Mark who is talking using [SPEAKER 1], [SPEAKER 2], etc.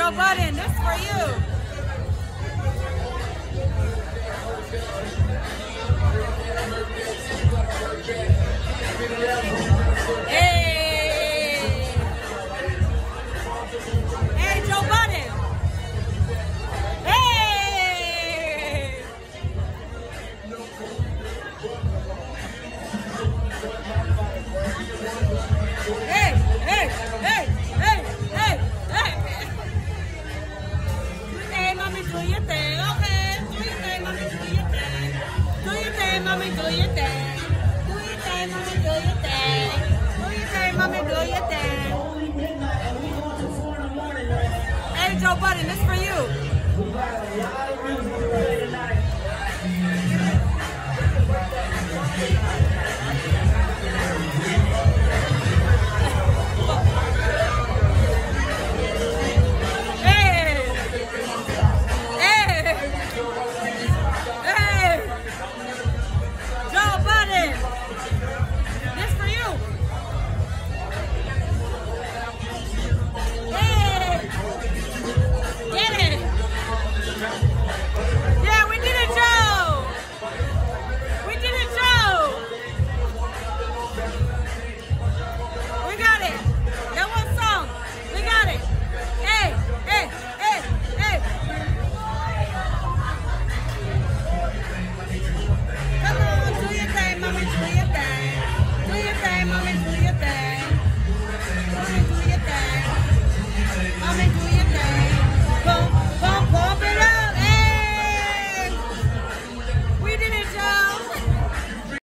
[SPEAKER 1] Joe Budden, this is for you. Mommy, do your thing. Do your thing, mommy, do your thing. Do your thing, mommy, do your thing. Hey, Joe Budden, this for you.